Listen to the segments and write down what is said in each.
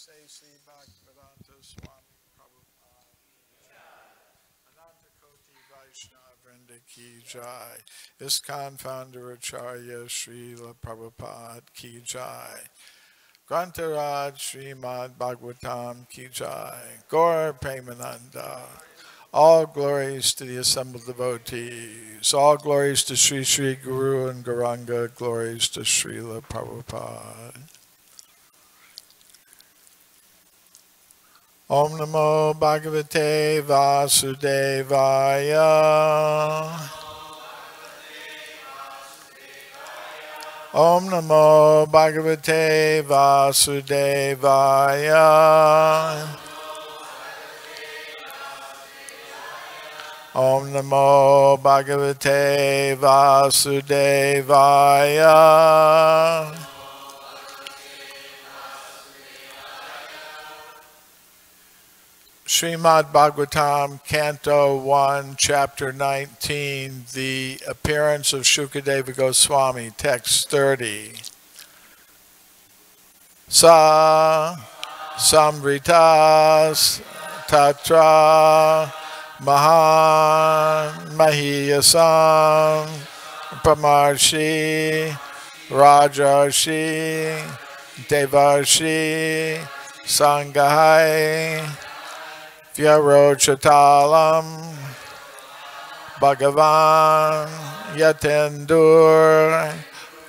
say Sri Bhaktivedanta Swami Prabhupada. Ananta Koti Vaishnava Ki Jai. ISKCON founder Acharya Srila Prabhupada Ki Jai. Grantaraj Srimad Bhagavatam Ki Jai. Gaur Premananda. All glories to the assembled devotees. All glories to Sri Sri Guru and Gauranga. Glories to Srila Prabhupada. Om Namo Bhagavate Vasudevaya. Om Namo Bhagavate Vasudevaya. Om Namo Bhagavate Vasudevaya. Srimad Bhagavatam, Canto 1, Chapter 19, The Appearance of Shukadeva Goswami, Text 30. Sa Samritas Tatra Mahan Mahiyasam Brahmarshi Rajarshi Devarshi Sangahai Vyarochatalam Bhagavan Yatendur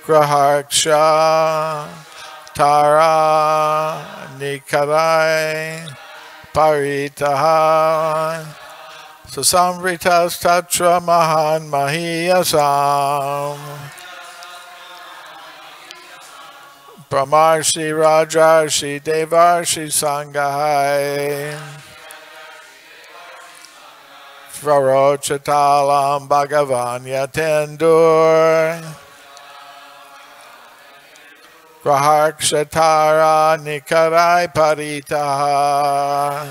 Grahaksha Tara Nikarai Paritaha Sasamritas Tatra Mahan Mahiyasam. Brahmarshi Rajarshi Devarshi Sangahai Svarochatalam Bhagavan Yatendur Grahakshatara Nikarai Paritaha.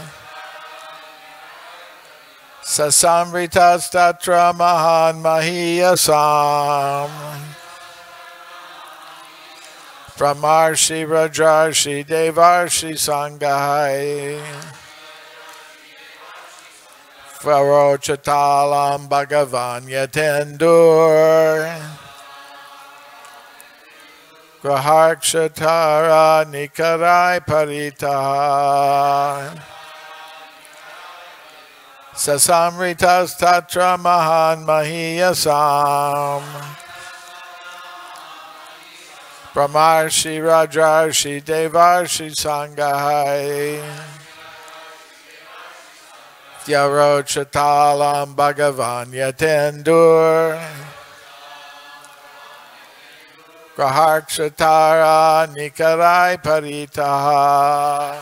Sasamritas Tatra Mahan Mahiyasam. Brahmarshi Rajarshi Devarshi Sangahai Varochatalam Bhagavan Yatendur Grahakshatara Nikarai Parita. Sasamritas Tatra Mahan Mahiyasam. Brahmarshi Rajarshi Devarshi Sangahai Yarochatalam Bhagavan Yatendur Grahakshatara Nikarai Paritaha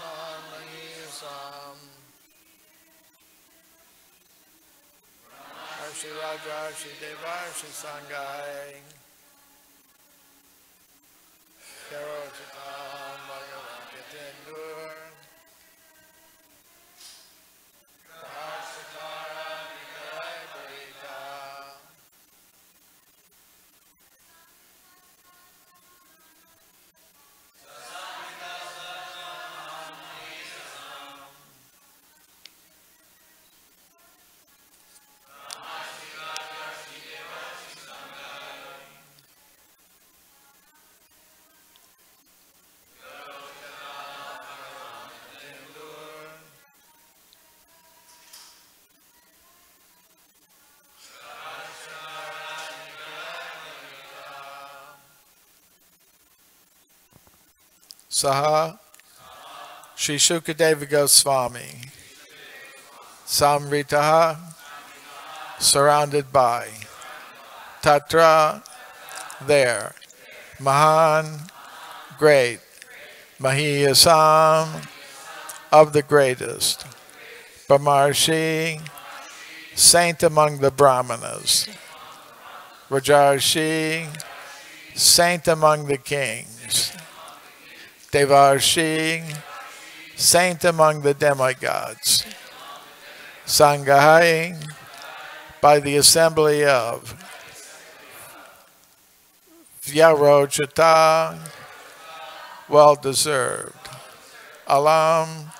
Mahamahiyasam Shri Rajarshi Devarshi Sangai Saha? Sri Shukadeva Goswami. Samritaha? Surrounded by. Tatra? There. Mahan? Great. Mahiyasam of the greatest. Brahmarshi saint among the Brahmanas. Rajarshi? Saint among the kings Devarshi, saint among the demigods. Sangahai, by the assembly of. Vyarojata, well deserved. Alam,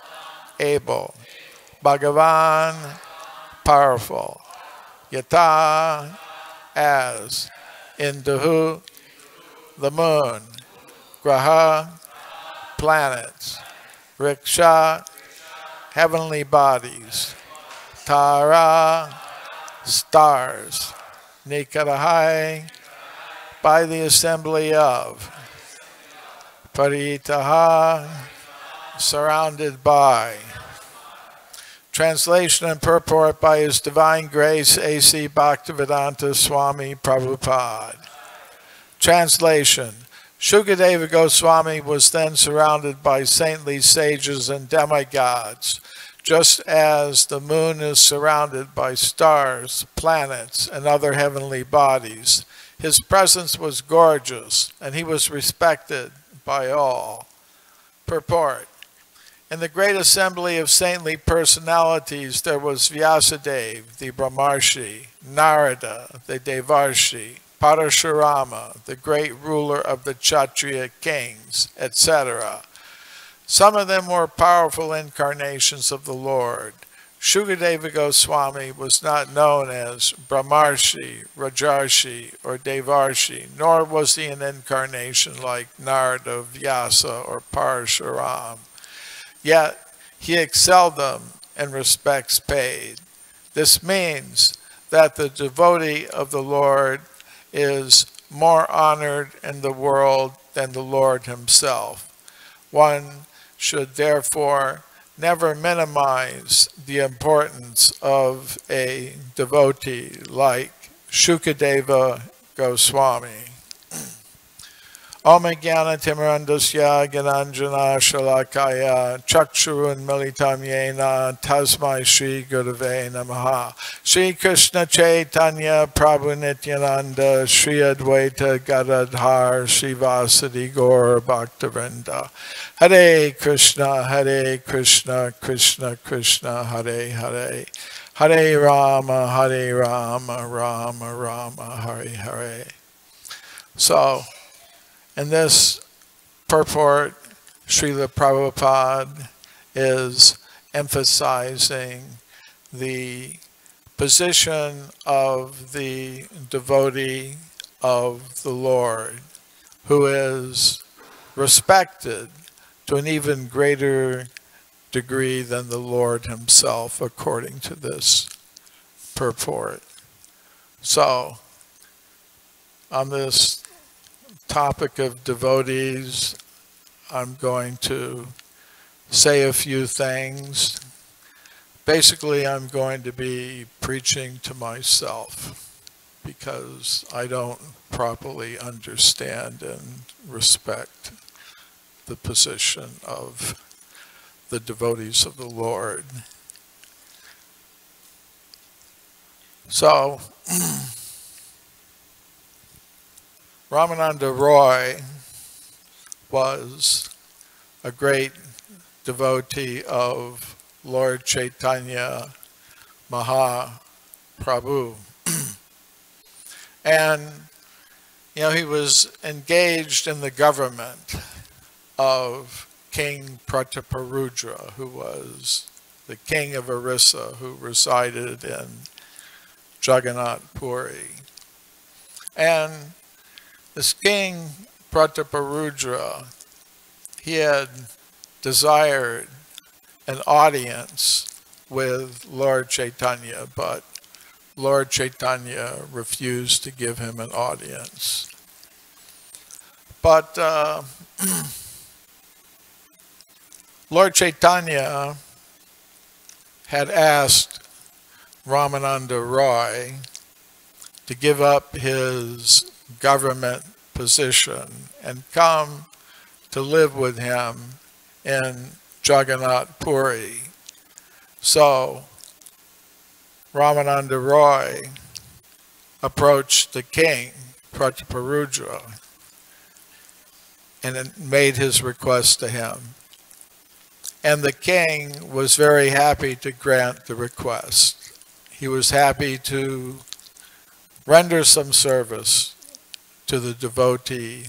able. Bhagavan, powerful. Yata, as. Induhu, the moon. Graha, planets, riksha, heavenly bodies, tara, stars, nikarahai, by the assembly of, paritaha, surrounded by. Translation and purport by His Divine Grace A.C. Bhaktivedanta Swami Prabhupada. Translation Shukadeva Goswami was then surrounded by saintly sages and demigods, just as the moon is surrounded by stars, planets, and other heavenly bodies. His presence was gorgeous, and he was respected by all. Purport In the great assembly of saintly personalities, there was Vyasadeva, the Brahmarshi, Narada, the Devarshi, Parashurama, the great ruler of the Kshatriya kings, etc. Some of them were powerful incarnations of the Lord. Shukadeva Goswami was not known as Brahmarshi, Rajarshi, or Devarshi, nor was he an incarnation like Narada, Vyasa, or Parashuram. Yet he excelled them in respects paid. This means that the devotee of the Lord is more honored in the world than the Lord himself. One should therefore never minimize the importance of a devotee like Shukadeva Goswami. Om Jnana Timirandasya Gananjana Shalakaya Chakshurun Militam Yena Tasmai Shri Gurave Namaha. Shri Krishna Chaitanya Prabhu Nityananda Shri Advaita Gadadhar Shri Vasadi Gaur Bhaktivinoda Hare Krishna Hare Krishna Krishna Krishna Hare Hare. Hare Rama Hare Rama Rama Rama Hare Hare. So and this purport, Srila Prabhupada is emphasizing the position of the devotee of the Lord, who is respected to an even greater degree than the Lord himself, according to this purport. So, on this topic of devotees, I'm going to say a few things. Basically, I'm going to be preaching to myself because I don't properly understand and respect the position of the devotees of the Lord. So, Ramananda Roy was a great devotee of Lord Chaitanya Mahaprabhu. and, you know, he was engaged in the government of King Prataparudra, who was the king of Orissa, who resided in Jagannath Puri. And this king Prataparudra, he had desired an audience with Lord Chaitanya, but Lord Chaitanya refused to give him an audience. But uh, Lord Chaitanya had asked Ramananda Roy to give up his government position and come to live with him in Jagannath Puri. So Ramananda Roy approached the king, Prataparudra, and made his request to him. And the king was very happy to grant the request. He was happy to render some service to the devotee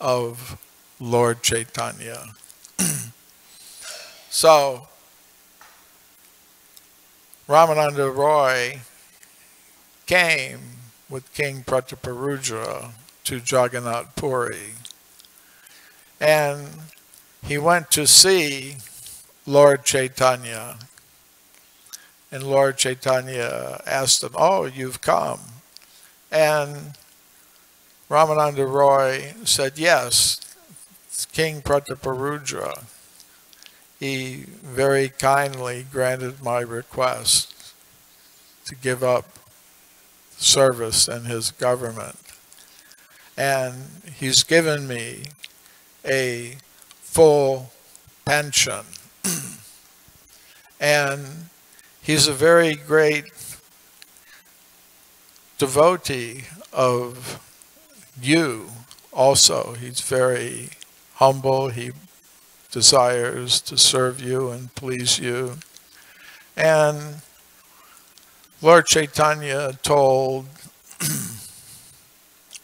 of Lord Chaitanya. so, Ramananda Roy came with King Prataparudra to Jagannath Puri. And he went to see Lord Chaitanya. And Lord Chaitanya asked him, Oh, you've come. And Ramananda Roy said, Yes, King Prataparudra. He very kindly granted my request to give up service in his government. And he's given me a full pension. and he's a very great devotee of you also. He's very humble. He desires to serve you and please you. And Lord Chaitanya told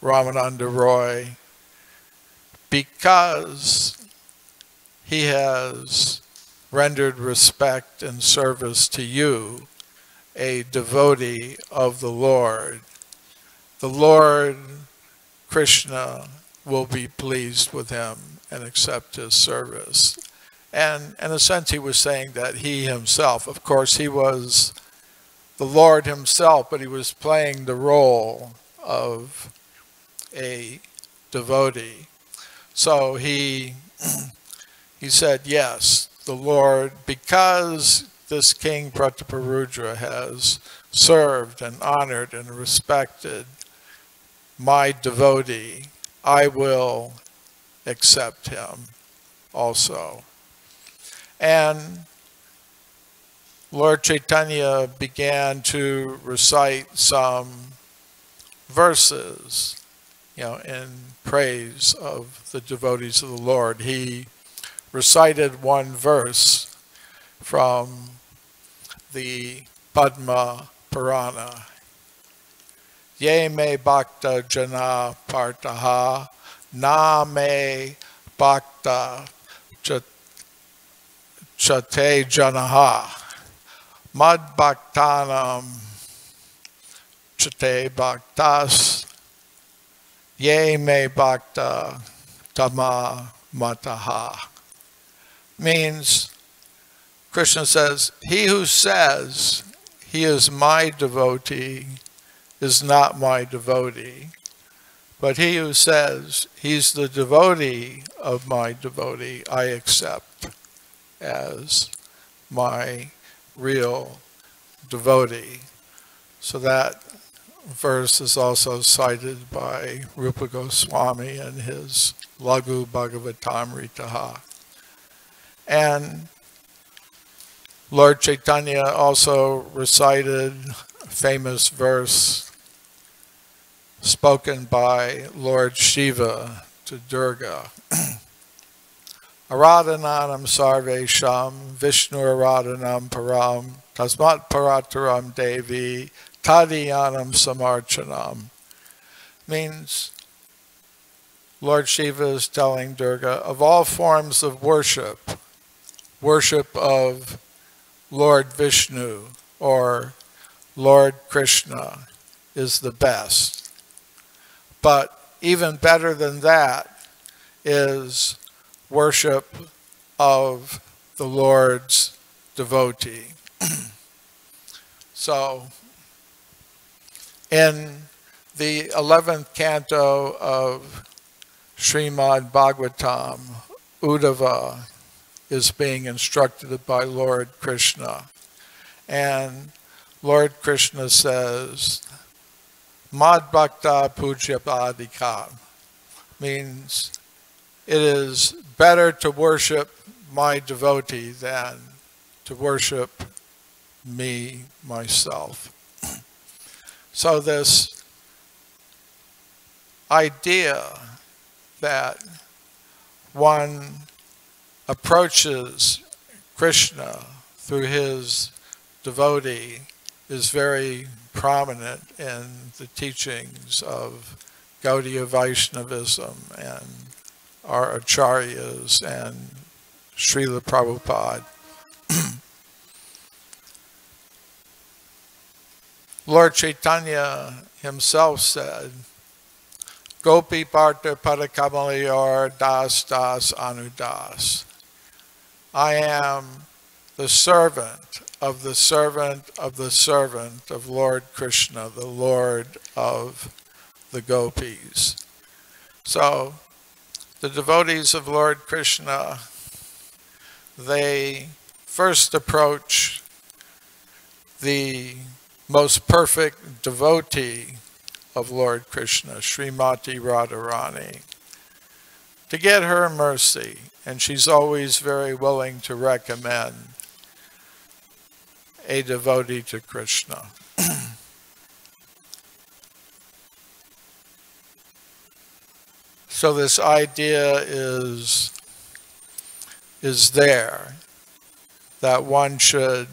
Ramananda Roy, because he has rendered respect and service to you, a devotee of the Lord, the Lord Krishna will be pleased with him and accept his service. And in a sense, he was saying that he himself, of course, he was the Lord himself, but he was playing the role of a devotee. So he, he said, yes, the Lord, because this King Prataparudra has served and honored and respected my devotee, I will accept him also. And Lord Chaitanya began to recite some verses, you know, in praise of the devotees of the Lord. He recited one verse from the Padma Purana. Ye me bhakta jana partaha, na me bhakta chate janaha. Mad bhaktanam chate bhaktas, ye me bhakta tama mataha. Means, Krishna says, he who says he is my devotee is not my devotee. But he who says he's the devotee of my devotee, I accept as my real devotee. So that verse is also cited by Rupa Goswami in his Laghu Bhagavatamritaha. And Lord Chaitanya also recited a famous verse spoken by Lord Shiva to Durga. Aradhananam sarvesham Vishnu Aradhanam param tasmat parataram devi tadyanam samarchanam means Lord Shiva is telling Durga of all forms of worship, worship of Lord Vishnu or Lord Krishna is the best. But even better than that is worship of the Lord's devotee. so, in the 11th canto of Srimad Bhagavatam, Uddhava is being instructed by Lord Krishna. And Lord Krishna says, Mad Bhakta Pujyapadika means it is better to worship my devotee than to worship me, myself. So this idea that one approaches Krishna through his devotee is very prominent in the teachings of Gaudiya Vaishnavism and our acharyas and Srila Prabhupada. Lord Chaitanya himself said, Gopi Parta Padakamalayar Das Das Anudas. I am the servant of the servant of the servant of Lord Krishna, the Lord of the gopis. So the devotees of Lord Krishna, they first approach the most perfect devotee of Lord Krishna, Srimati Radharani, to get her mercy, and she's always very willing to recommend a devotee to Krishna. so this idea is is there that one should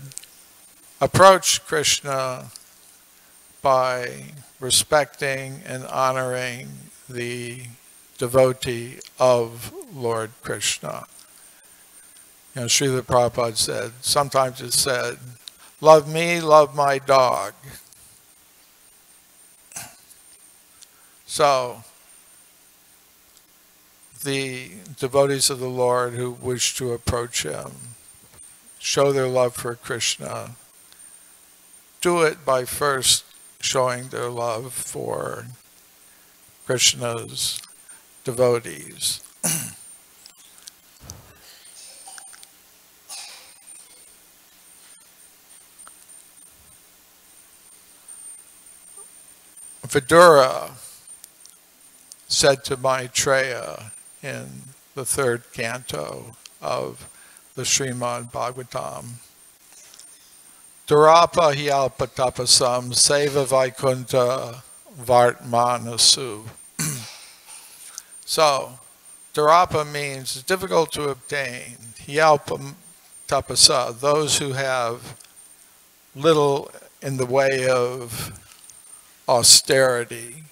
approach Krishna by respecting and honoring the devotee of Lord Krishna. You know, Srila Prabhupada said, sometimes it's said, love me, love my dog. So, the devotees of the Lord who wish to approach him, show their love for Krishna, do it by first showing their love for Krishna's devotees. Vidura said to Maitreya in the third canto of the Srimad Bhagavatam, Durapa hialpatapasam seva vaikunta vartmanasu. so, Durapa means difficult to obtain. Hialpa tapasa, those who have little in the way of austerity.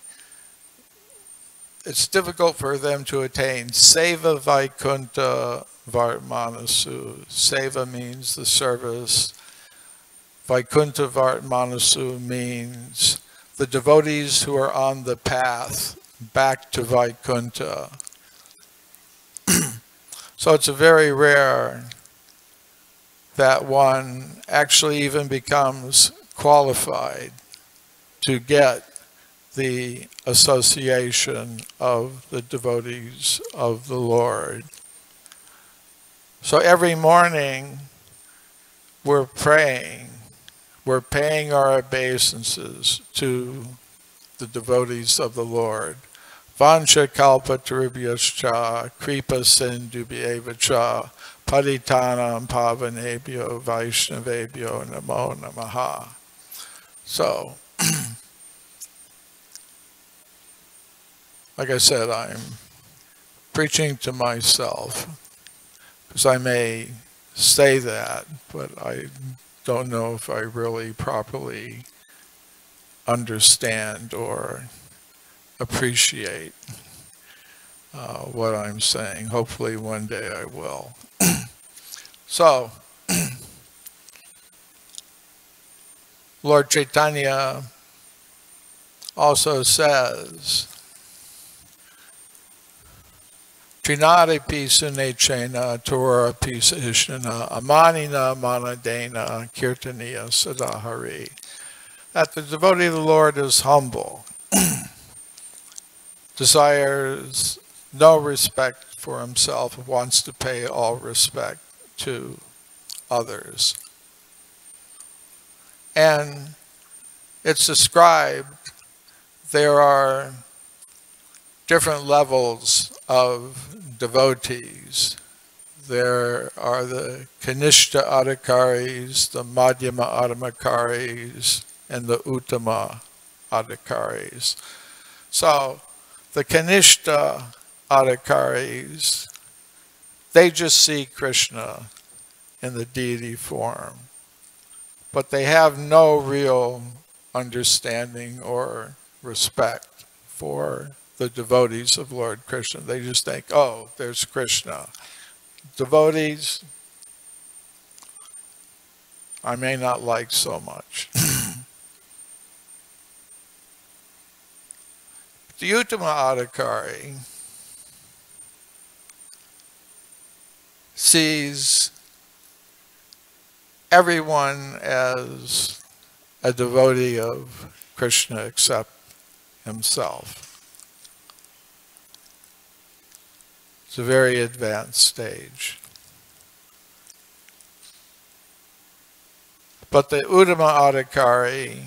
It's difficult for them to attain. Seva Vaikunta Vartmanasu. Seva means the service Vaikunta Vartmanasu means the devotees who are on the path back to Vaikunta. so it's a very rare that one actually even becomes qualified to get the association of the devotees of the Lord. So every morning we're praying we're paying our obeisances to the devotees of the Lord. Vancha kalpa taribhyascha, kripa sindubhyevacha, paditanam pavanebhyo vaishnavebhyo namo namaha. So, like I said, I'm preaching to myself because I may say that, but I don't know if I really properly understand or appreciate uh, what I'm saying. Hopefully, one day I will. so, Lord Chaitanya also says, Trinari sune chena tora pisa ishnana amanina manadena kirtaniya sadahari. That the devotee of the Lord is humble, desires no respect for himself, wants to pay all respect to others. And it's described there are different levels of devotees. There are the Kanishta Adhikaris, the Madhyama Adhikaris, and the Uttama Adhikaris. So the Kanishta Adhikaris, they just see Krishna in the deity form but they have no real understanding or respect for the devotees of Lord Krishna. They just think, oh, there's Krishna. Devotees, I may not like so much. the Uttama Adhikari sees everyone as a devotee of Krishna except himself. It's a very advanced stage. But the Uttama Adhikari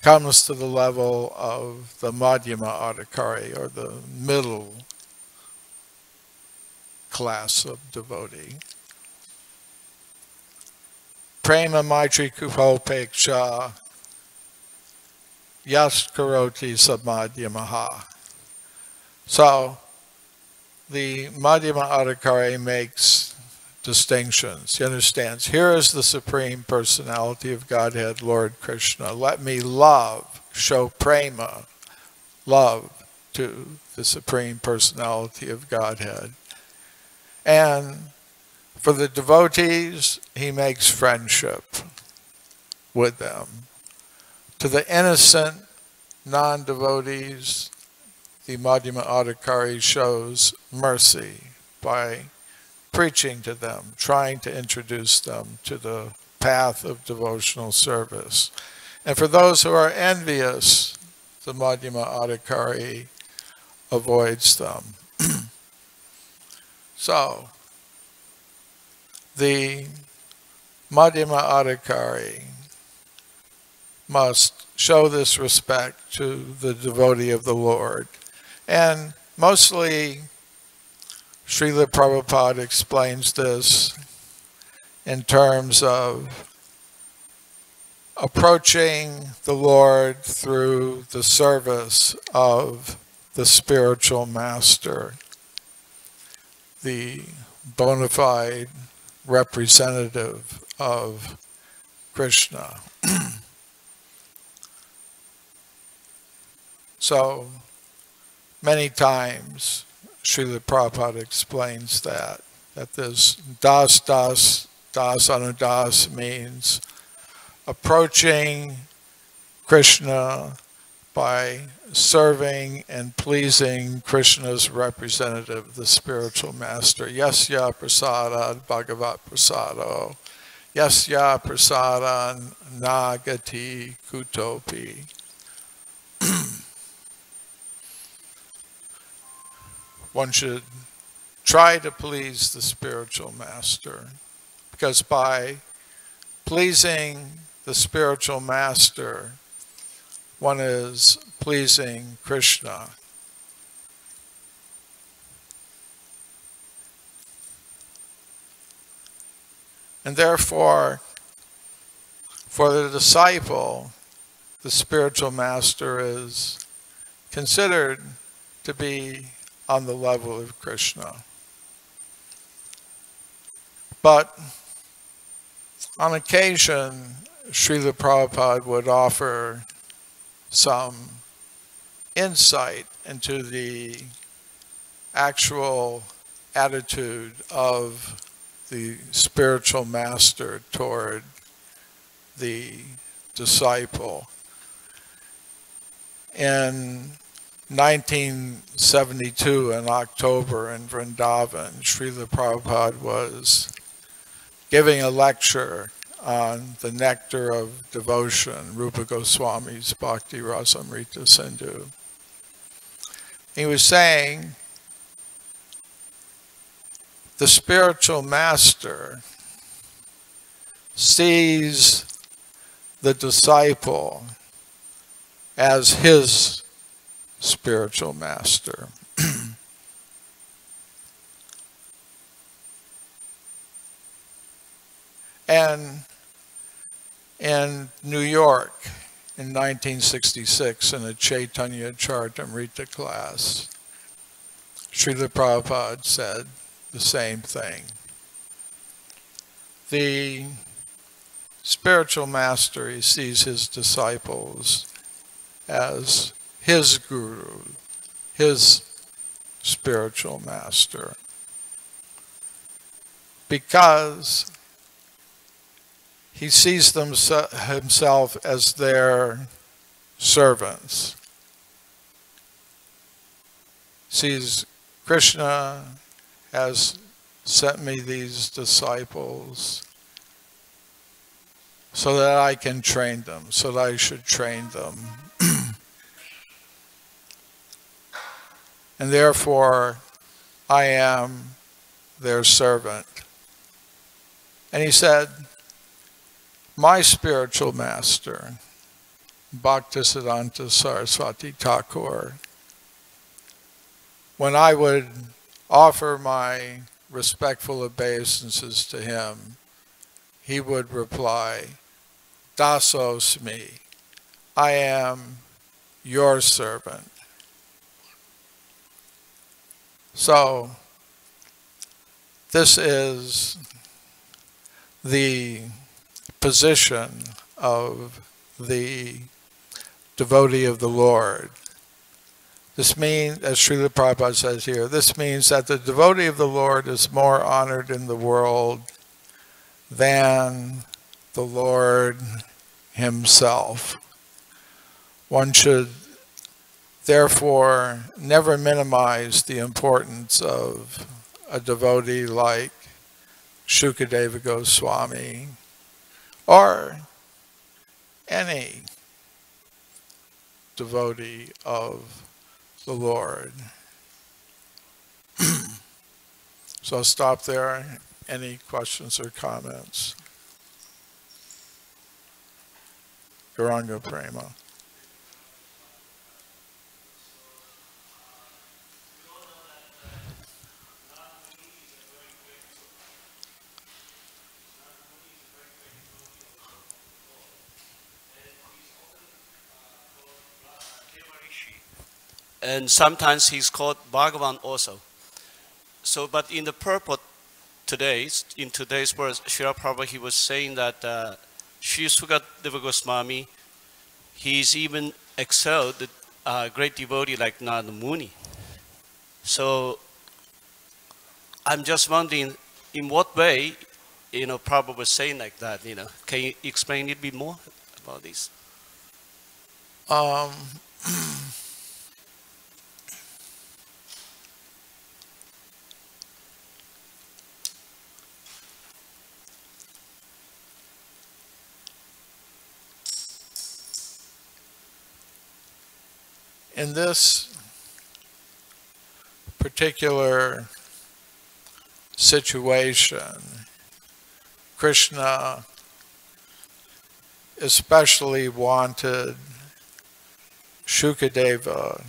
comes to the level of the Madhyama Adhikari, or the middle class of devotee. Prema Maitri Kupopeksha Yas Karoti Samadhyamaha. So the Madhyama Adhikari makes distinctions. He understands here is the Supreme Personality of Godhead, Lord Krishna. Let me love, show prema, love to the Supreme Personality of Godhead. And for the devotees, he makes friendship with them. To the innocent non devotees, the Madhyama Adhikari shows mercy by preaching to them, trying to introduce them to the path of devotional service. And for those who are envious, the Madhyama Adhikari avoids them. so, the Madhyama Adhikari must show this respect to the devotee of the Lord. And mostly, Srila Prabhupada explains this in terms of approaching the Lord through the service of the spiritual master, the bona fide representative of Krishna. so many times Srila Prabhupada explains that, that this das das, das anudas means approaching Krishna by serving and pleasing Krishna's representative, the spiritual master. Yasya prasada bhagavat prasado. Yasya prasada nagati kutopi. One should try to please the spiritual master because by pleasing the spiritual master, one is pleasing Krishna. And therefore, For the disciple, the spiritual master is considered to be on the level of Krishna. But on occasion, Srila Prabhupada would offer some insight into the actual attitude of the spiritual master toward the disciple. In 1972, in October, in Vrindavan, Srila Prabhupada was giving a lecture on the nectar of devotion, Rupa Goswami's Bhakti Rasamrita Sindhu. He was saying the spiritual master sees the disciple as his spiritual master. and in New York in 1966 in a Chaitanya Charitamrita class. Srila Prabhupada said the same thing. The spiritual master, he sees his disciples as his guru, his spiritual master. Because he sees himself as their servants. Sees Krishna has sent me these disciples so that I can train them, so that I should train them. And therefore, I am their servant. And he said, my spiritual master, Bhaktisiddhanta Saraswati Thakur, when I would offer my respectful obeisances to him, he would reply, Dasos me, I am your servant. So, this is the position of the devotee of the Lord. This means, as Srila Prabhupada says here, this means that the devotee of the Lord is more honored in the world than the Lord himself. One should therefore never minimize the importance of a devotee like Shukadeva Goswami, or any devotee of the Lord. so I'll stop there. Any questions or comments? Gauranga Prema. And sometimes he's called Bhagavan also. So, but in the purport today, in today's verse, Srila Prabhupada, he was saying that uh, Sri Sukadeva Goswami, he's even excelled the uh, great devotee like Narada Muni. So, I'm just wondering, in what way, you know, Prabhupada was saying like that, you know. Can you explain a bit more about this? Um, in this particular situation, Krishna especially wanted Shukadeva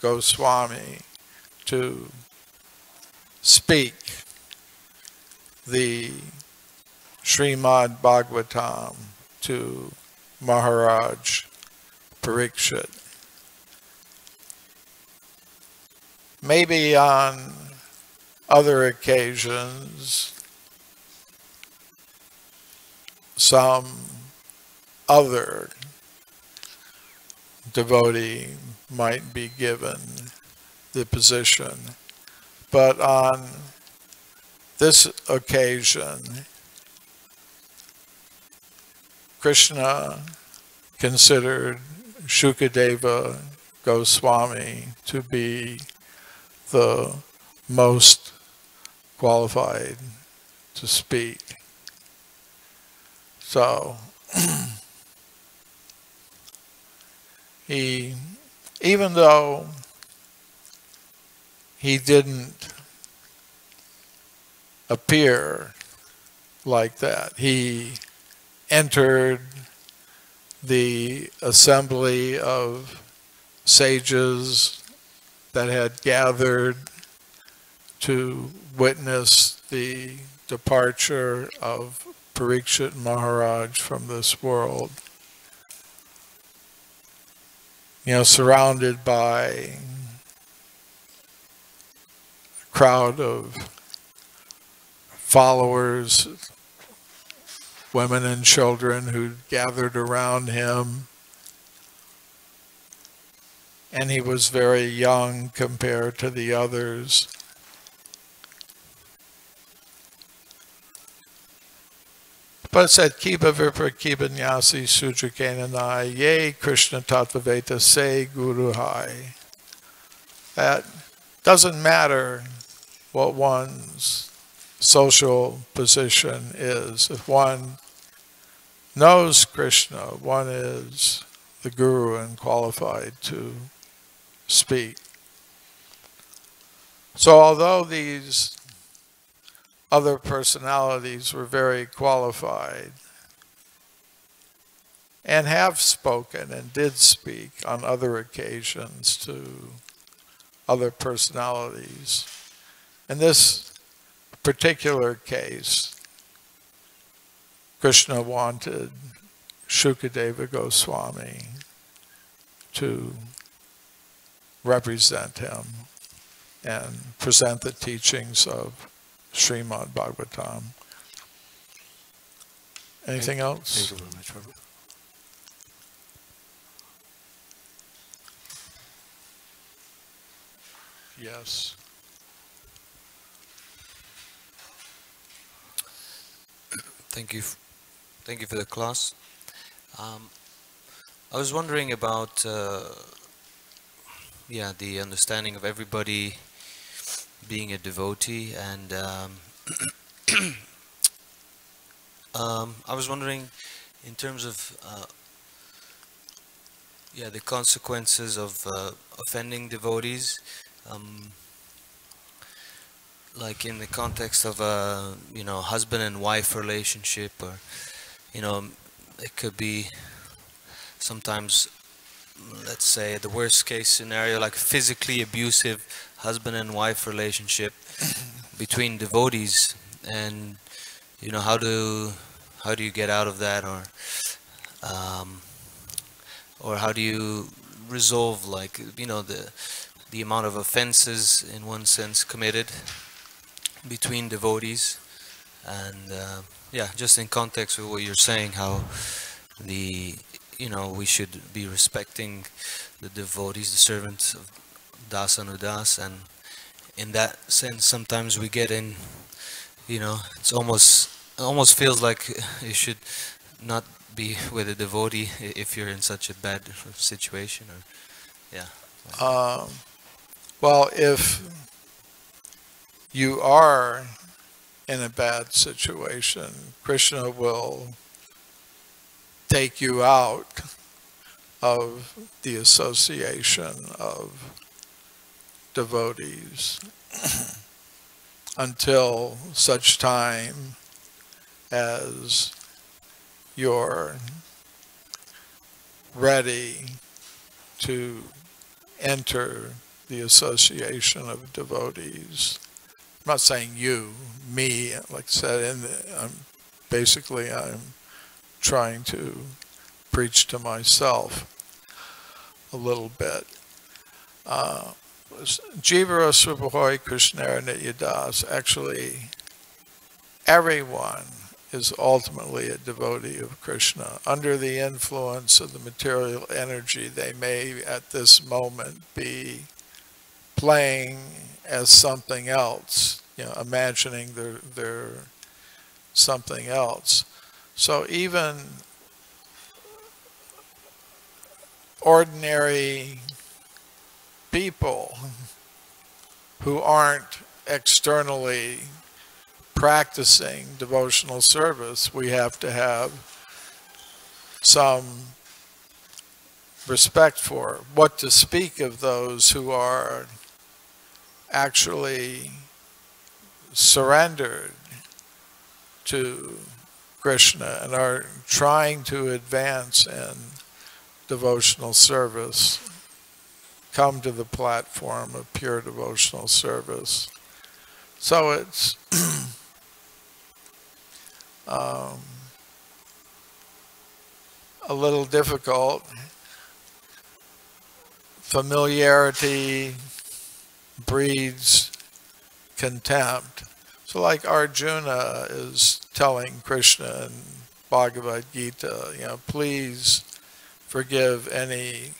Goswami to speak the Srimad Bhagavatam to Maharaj Parikshit. Maybe on other occasions, some other devotee might be given the position. But on this occasion, Krishna considered Shukadeva Goswami to be the most qualified to speak. So he, even though he didn't appear like that, he entered the assembly of sages that had gathered to witness the departure of Parikshit Maharaj from this world. You know, surrounded by a crowd of followers, women and children who gathered around him. And he was very young compared to the others. But it said, Kiba Vipra Kiba Nyasi Sujakananai, Ye Krishna Tattvaveta Se Guru Hai. That doesn't matter what one's social position is. If one knows Krishna, one is the guru and qualified to speak. So, although these other personalities were very qualified and have spoken and did speak on other occasions to other personalities. In this particular case, Krishna wanted Shukadeva Goswami to represent him and present the teachings of Srimad Bhagavatam. Anything else? Thank you very much, Prabhu. Yes. Thank you. Thank you for the class. Um, I was wondering about, uh, yeah, the understanding of everybody being a devotee, and um, um, I was wondering, in terms of, uh, yeah, the consequences of uh, offending devotees. Um, like in the context of a you know husband and wife relationship or you know it could be sometimes let's say the worst case scenario like physically abusive husband and wife relationship between devotees. And you know how do how do you get out of that? Or um, or how do you resolve like you know the the amount of offenses in one sense committed between devotees? And uh, yeah just in context with what you're saying how the you know we should be respecting the devotees the servants of das and udas and in that sense sometimes we get in you know it's almost it almost feels like you should not be with a devotee if you're in such a bad situation or yeah. Um, well, if you are in a bad situation, Krishna will take you out of the association of devotees until such time as you're ready to enter the association of devotees. I'm not saying you, me, like I said, in the, I'm basically I'm trying to preach to myself a little bit. Uh, Jivara Subhahoy Krishnara Nityadas, actually, everyone is ultimately a devotee of Krishna. Under the influence of the material energy, they may at this moment be playing as something else, you know, imagining they're, they're something else. So even ordinary people who aren't externally practicing devotional service, we have to have some respect for. What to speak of those who are actually surrendered to Krishna and are trying to advance in devotional service come to the platform of pure devotional service. So it's um, a little difficult. Familiarity breeds contempt. So, like Arjuna is telling Krishna in Bhagavad Gita, you know, please forgive any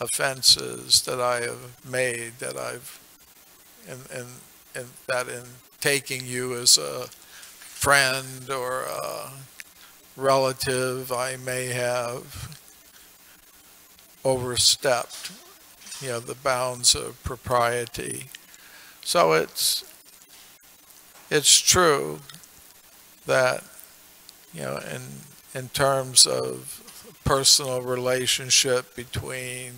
offenses that I have made, that I've, and, and, and that in taking you as a friend or a relative, I may have overstepped, you know, the bounds of propriety. So it's, it's true that, you know, in, in terms of personal relationship between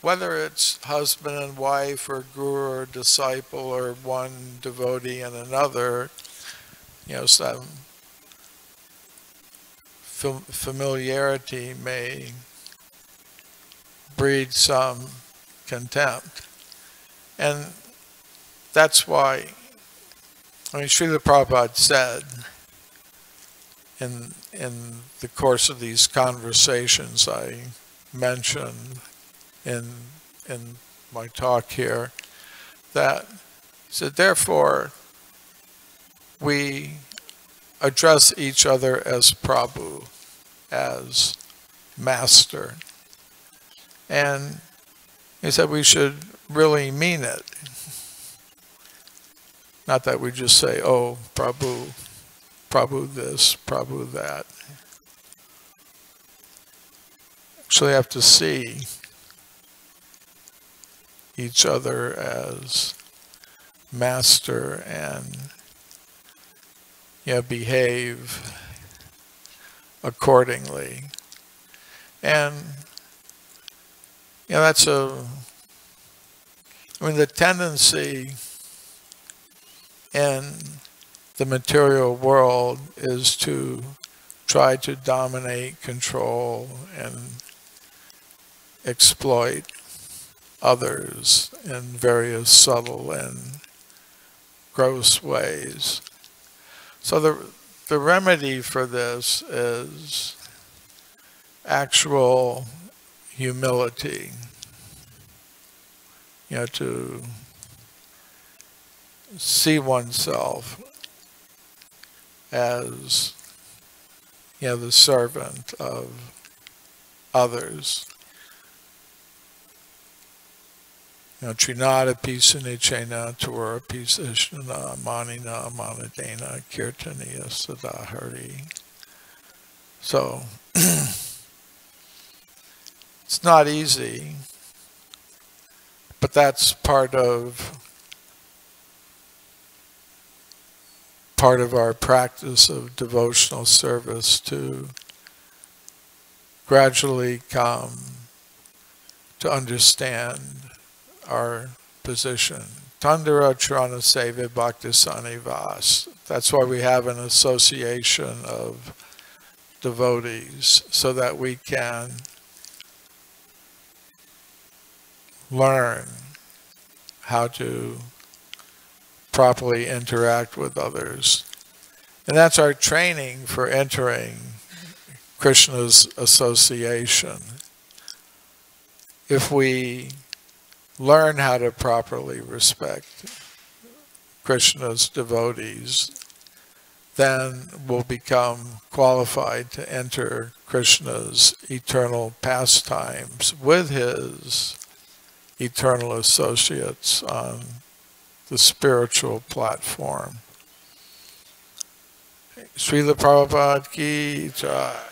whether it's husband and wife or guru or disciple or one devotee and another, you know, some familiarity may breed some contempt. And that's why, I mean, Srila Prabhupada said in, in the course of these conversations I mentioned in, in my talk here, that so therefore we address each other as Prabhu, as master. And he said we should really mean it. Not that we just say, oh, Prabhu, Prabhu this, Prabhu that. Actually have to see each other as master and know, behave accordingly. And you know, that's a I mean the tendency in the material world is to try to dominate, control, and exploit others in various subtle and gross ways. So the, the remedy for this is actual humility, you know, to see oneself as you know the servant of others. You know, Trinada Tora Manina Manadena Kirtaniya Sadahari. So it's not easy, but that's part of part of our practice of devotional service to gradually come to understand our position. Tandara Charana Seva Bhaktisani Vas. That's why we have an association of devotees so that we can learn how to properly interact with others. And that's our training for entering Krishna's association. If we learn how to properly respect Krishna's devotees, then we'll become qualified to enter Krishna's eternal pastimes with his eternal associates on the spiritual platform. Srila Prabhupada ki jai.